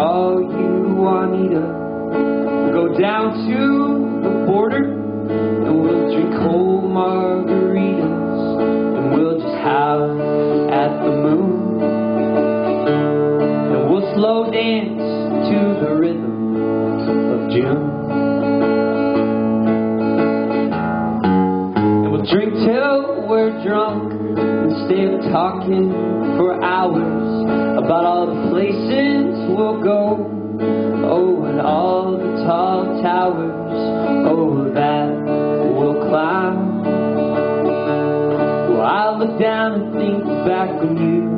Oh, you, Juanita, go down to the border and we'll drink cold margaritas and we'll just howl at the moon. And we'll slow dance to the rhythm of June. And we'll drink till we're drunk and stay talking for hours about all the places we'll go. Oh, and all the tall towers, oh, that we'll climb. Well, I look down and think back when you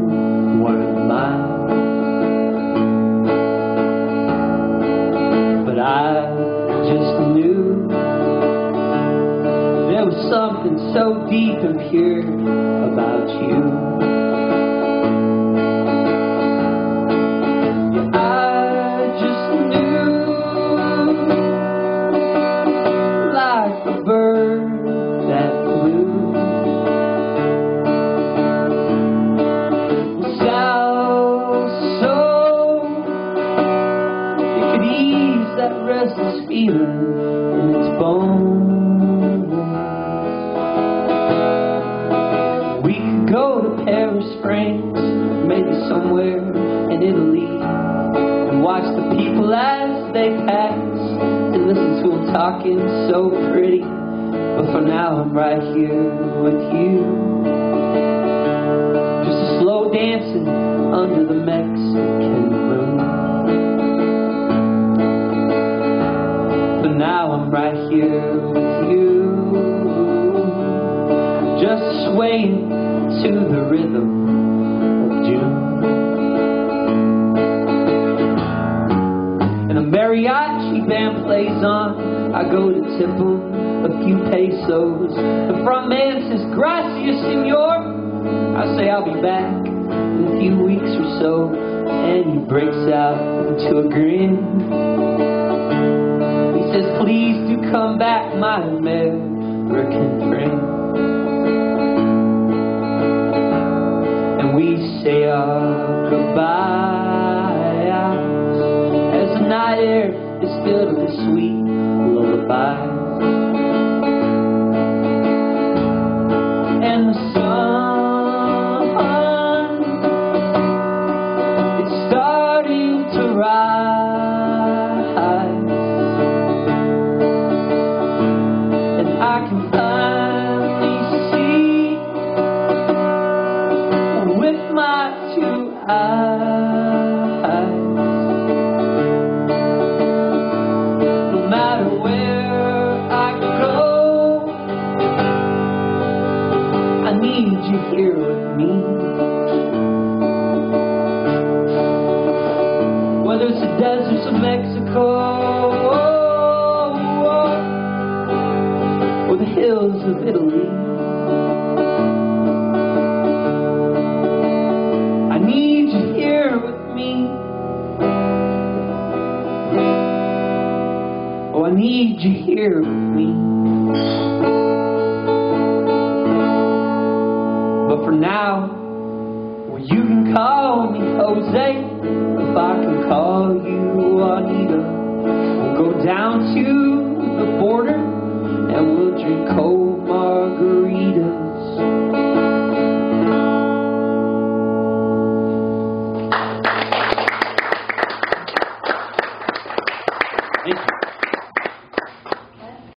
something so deep and pure about you. I just knew, like a bird that flew. So it could ease that restless feeling Paris, France, maybe somewhere in Italy, and watch the people as they pass and listen to them talking so pretty. But for now, I'm right here with you. Just slow dancing under the Mexican moon. But now I'm right here swaying to the rhythm of June. And a mariachi band plays on. I go to 'em a few pesos. The front man says, Gracias, senor. I say I'll be back in a few weeks or so, and he breaks out into a grin. He says, please do come back, my American friend. We say our goodbyes as the night air is filled with sweet lullabies. And the sun it's starting to rise, need you here with me. Whether it's the deserts of Mexico or the hills of Italy, I need you here with me. Oh, I need you here with me. For now, well, you can call me Jose. If I can call you Juanita, we'll go down to